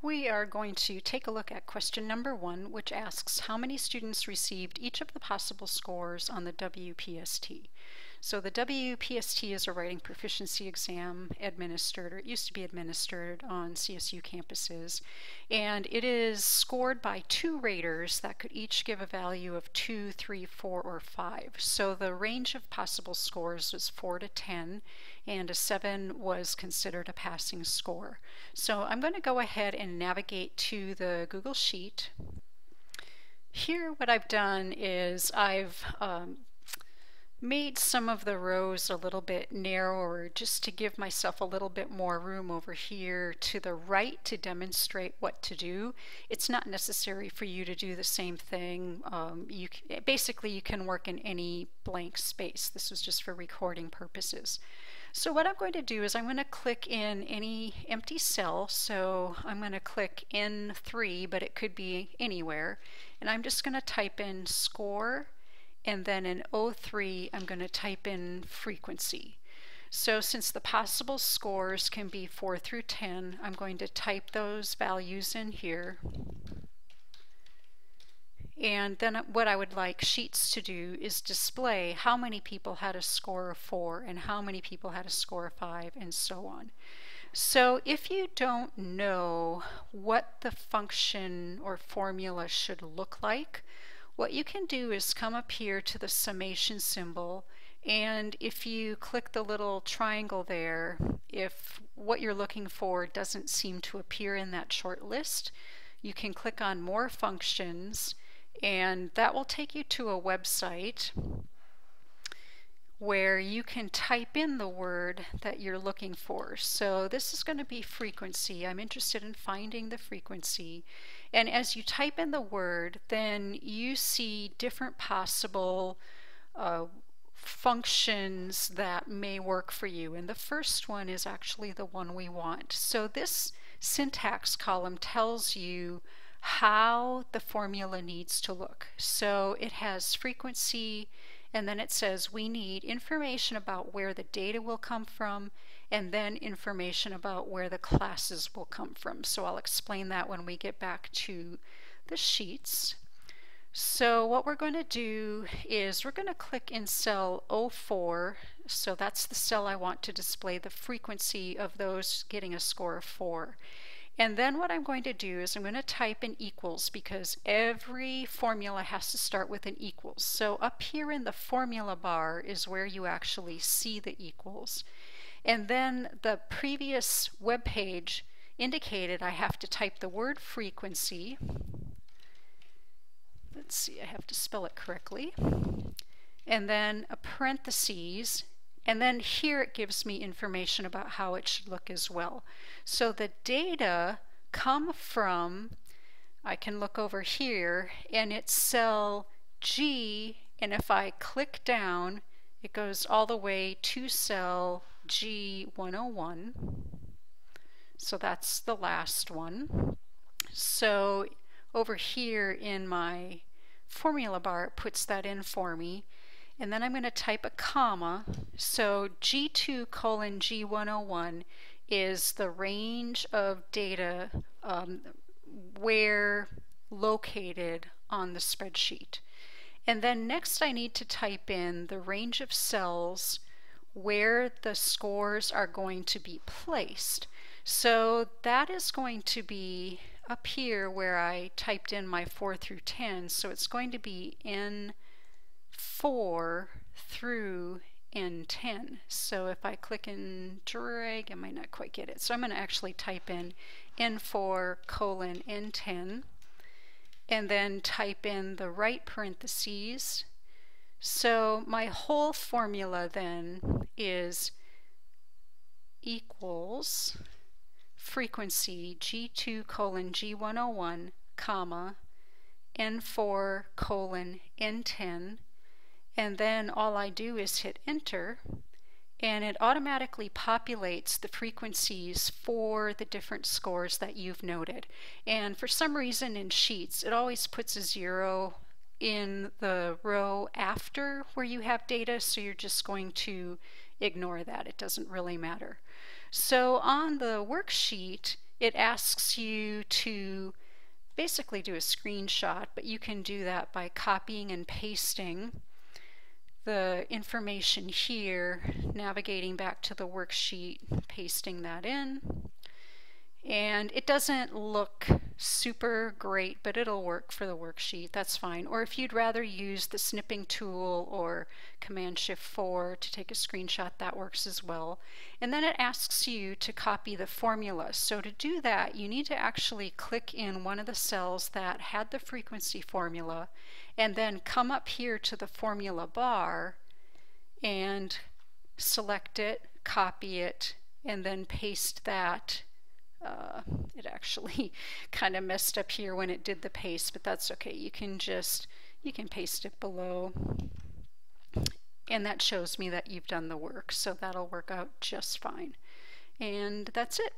We are going to take a look at question number one, which asks how many students received each of the possible scores on the WPST. So the WPST is a writing proficiency exam administered, or it used to be administered on CSU campuses, and it is scored by two raters that could each give a value of 2, 3, 4, or 5. So the range of possible scores was 4 to 10, and a 7 was considered a passing score. So I'm going to go ahead and navigate to the Google Sheet. Here what I've done is I've um, made some of the rows a little bit narrower just to give myself a little bit more room over here to the right to demonstrate what to do. It's not necessary for you to do the same thing. Um, you Basically, you can work in any blank space. This was just for recording purposes. So what I'm going to do is I'm going to click in any empty cell. So I'm going to click N3, but it could be anywhere. And I'm just going to type in score and then in O3 I'm going to type in frequency. So since the possible scores can be 4 through 10, I'm going to type those values in here. And then what I would like Sheets to do is display how many people had a score of 4 and how many people had a score of 5 and so on. So if you don't know what the function or formula should look like, what you can do is come up here to the summation symbol and if you click the little triangle there, if what you're looking for doesn't seem to appear in that short list, you can click on more functions and that will take you to a website where you can type in the word that you're looking for. So this is going to be frequency. I'm interested in finding the frequency. And as you type in the word, then you see different possible uh, functions that may work for you. And the first one is actually the one we want. So this syntax column tells you how the formula needs to look. So it has frequency, and then it says we need information about where the data will come from and then information about where the classes will come from. So I'll explain that when we get back to the sheets. So what we're going to do is we're going to click in cell O4, so that's the cell I want to display the frequency of those getting a score of 4. And then what I'm going to do is I'm going to type in equals because every formula has to start with an equals. So up here in the formula bar is where you actually see the equals. And then the previous web page indicated I have to type the word frequency. Let's see, I have to spell it correctly. And then a parentheses and then here it gives me information about how it should look as well. So the data come from, I can look over here, and it's cell G, and if I click down, it goes all the way to cell G101. So that's the last one. So over here in my formula bar, it puts that in for me and then I'm going to type a comma. So G2 colon G101 is the range of data um, where located on the spreadsheet. And then next I need to type in the range of cells where the scores are going to be placed. So that is going to be up here where I typed in my 4 through 10. So it's going to be in 4 through N10. So if I click and drag, I might not quite get it. So I'm going to actually type in N4 colon N10 and then type in the right parentheses. So my whole formula then is equals frequency G2 colon G101 comma N4 colon N10 and then all I do is hit enter and it automatically populates the frequencies for the different scores that you've noted. And for some reason in Sheets, it always puts a zero in the row after where you have data, so you're just going to ignore that. It doesn't really matter. So on the worksheet, it asks you to basically do a screenshot, but you can do that by copying and pasting the information here, navigating back to the worksheet, pasting that in. And it doesn't look super great, but it'll work for the worksheet. That's fine. Or if you'd rather use the snipping tool or Command Shift 4 to take a screenshot, that works as well. And then it asks you to copy the formula. So to do that, you need to actually click in one of the cells that had the frequency formula and then come up here to the formula bar and select it, copy it, and then paste that uh, it actually kind of messed up here when it did the paste, but that's okay. You can just, you can paste it below. And that shows me that you've done the work, so that'll work out just fine. And that's it.